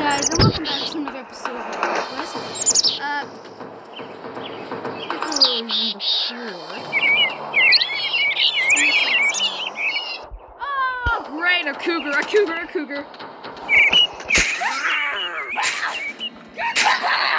guys, and welcome back to another episode of Quest. Uh, before. Oh, great, a cougar, a cougar, a cougar.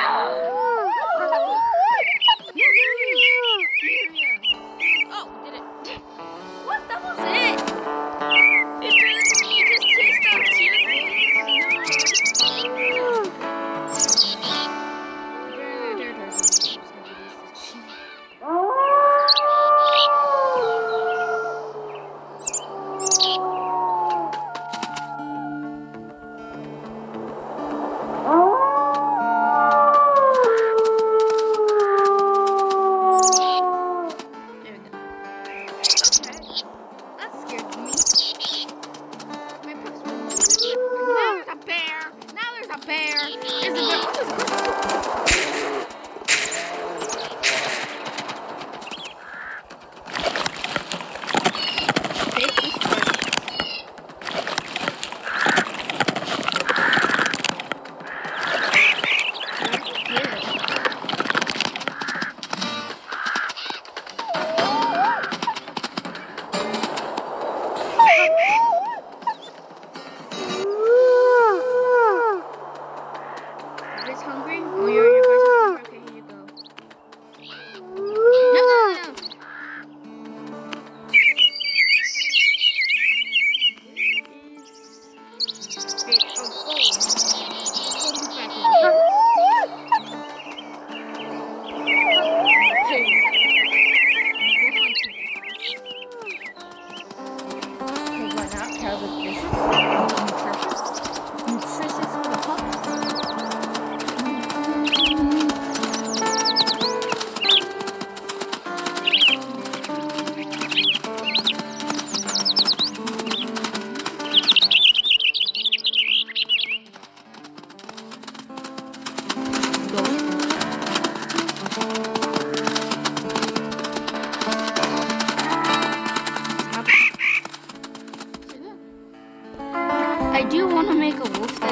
I do want to make a wolf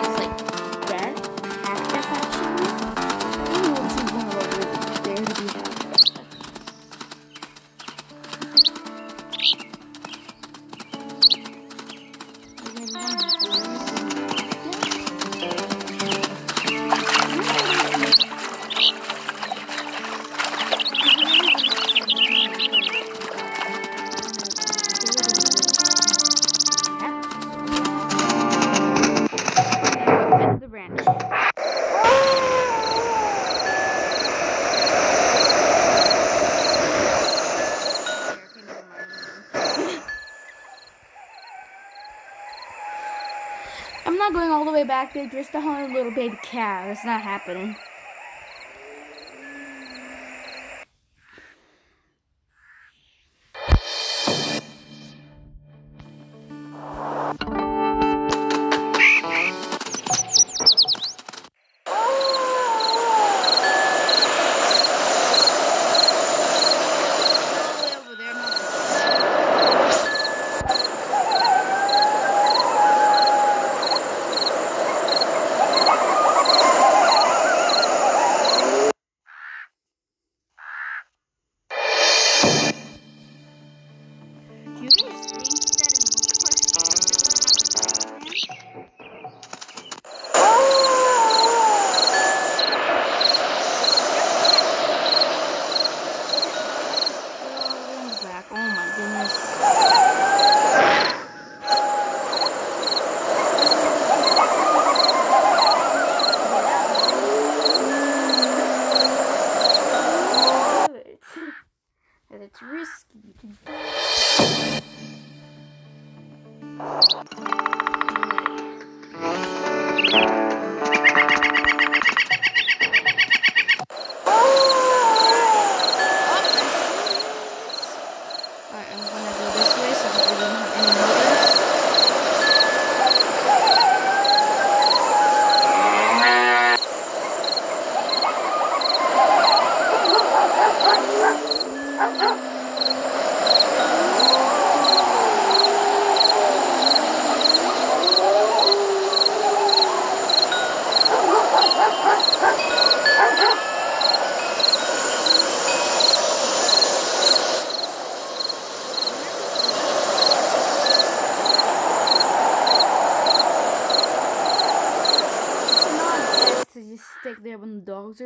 back there just to hunt a little baby cow. That's not happening.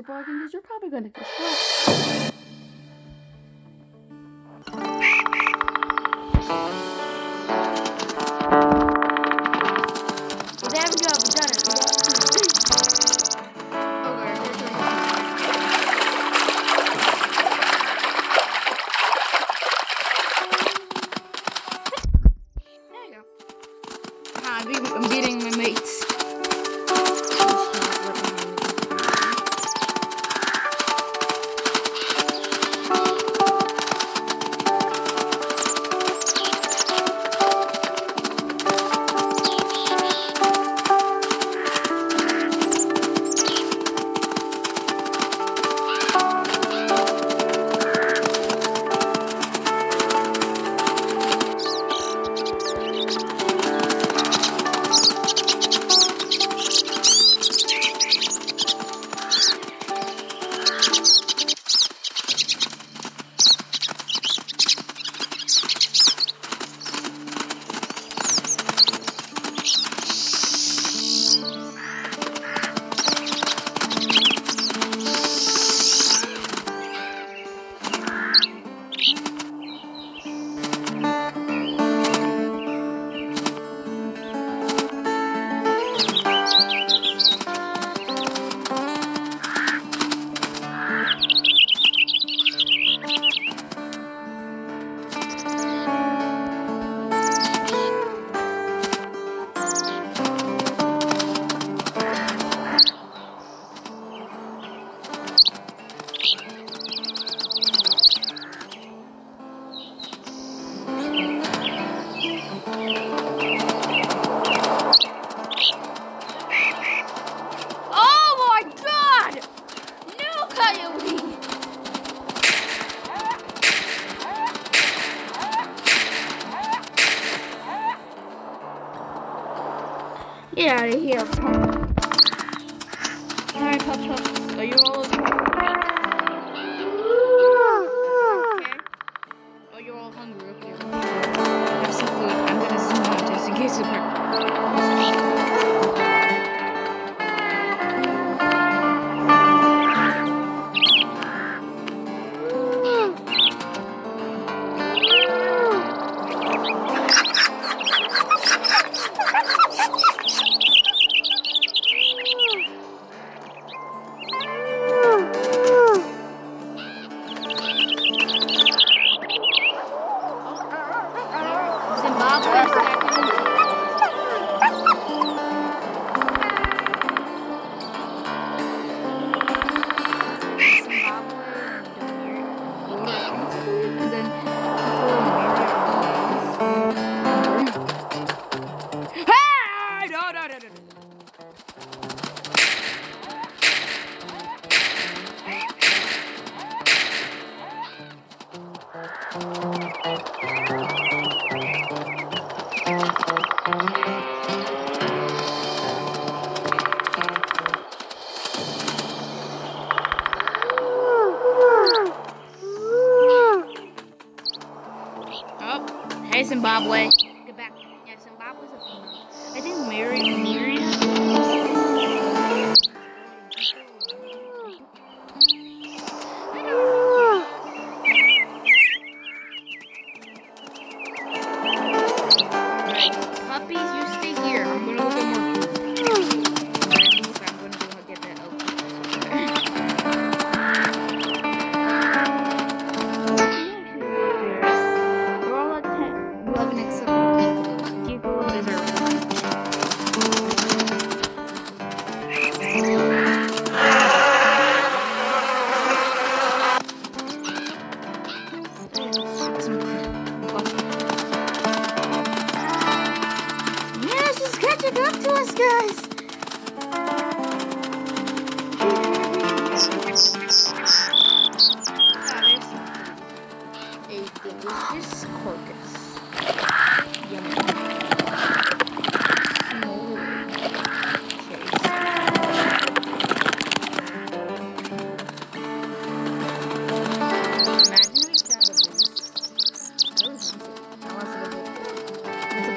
Barking because you're probably gonna get shot.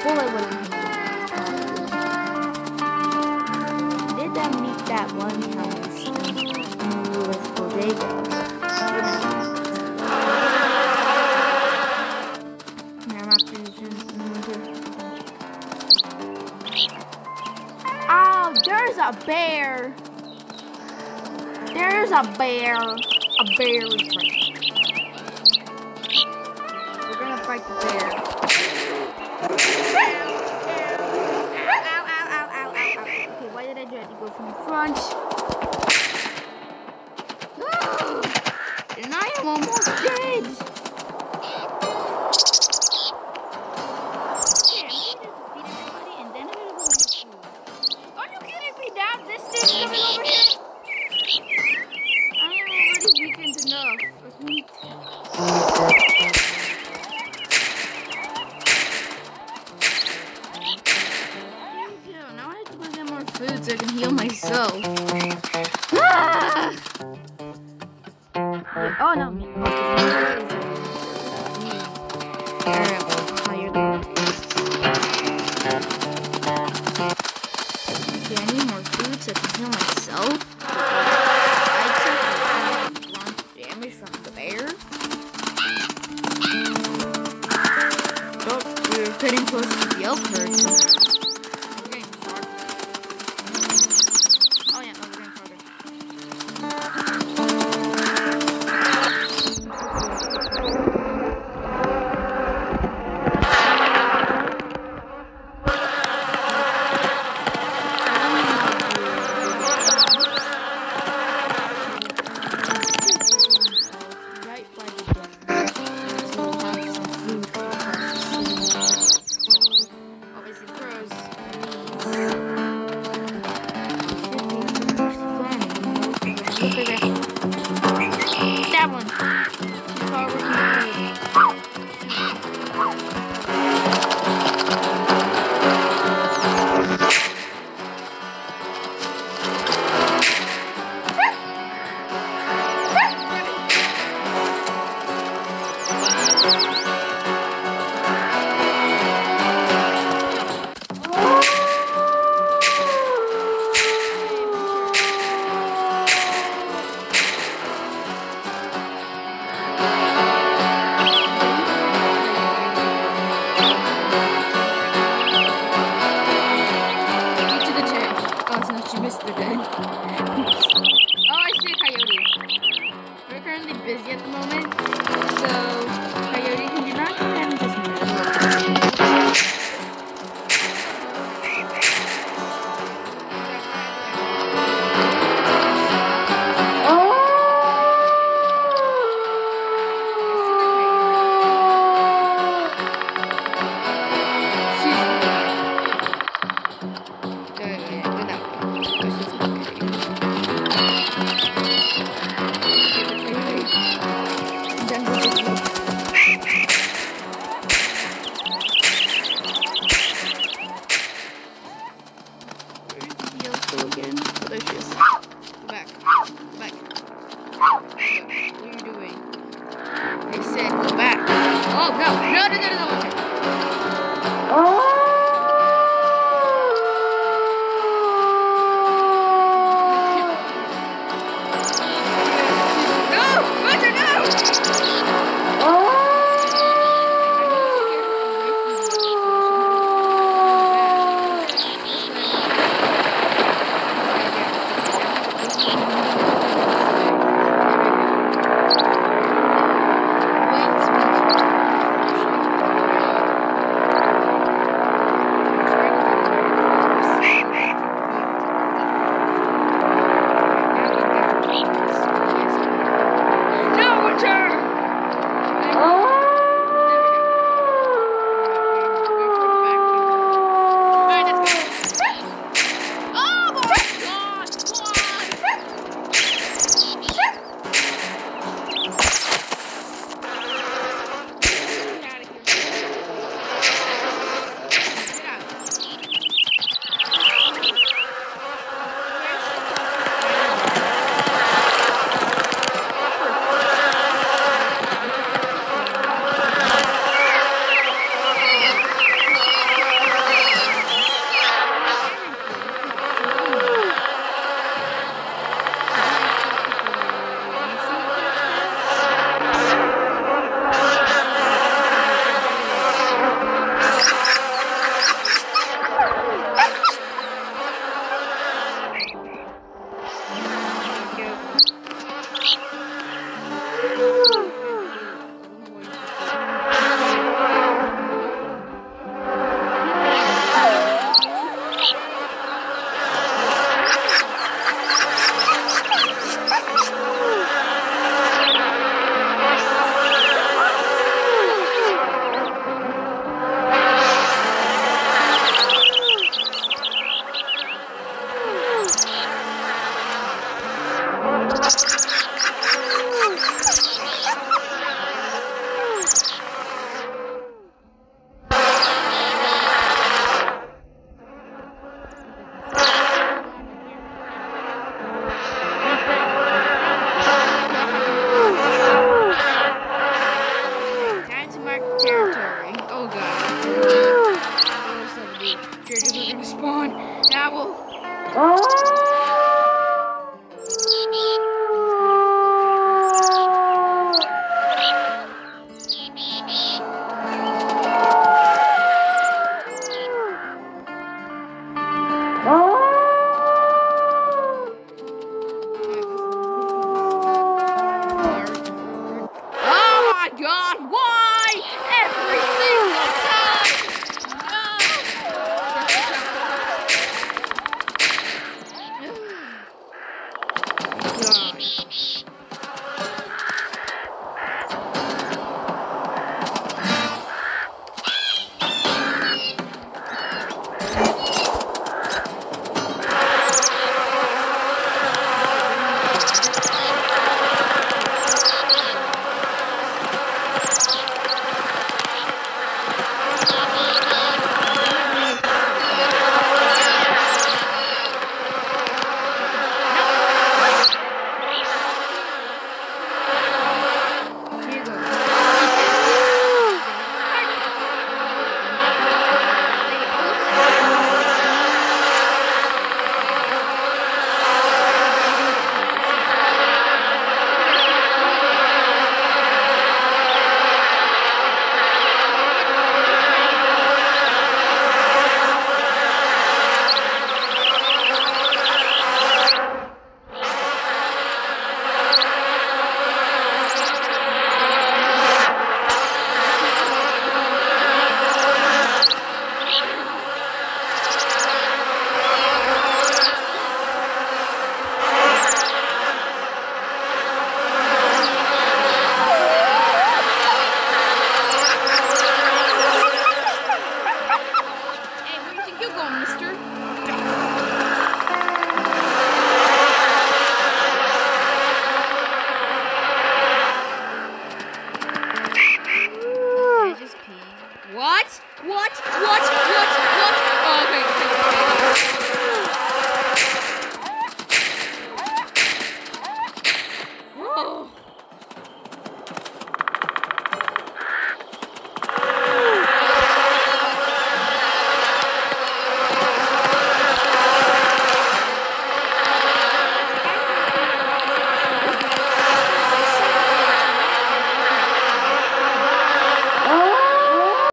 Well, I wouldn't have Did I meet that one house in Luis Bodega? Oh, there's a bear! There's a bear! A bear is right. We're gonna fight the bear. Go from the front. Alright, Get Back. What are you doing? They said go back. Oh, no. No, no, no, no. no. Oh.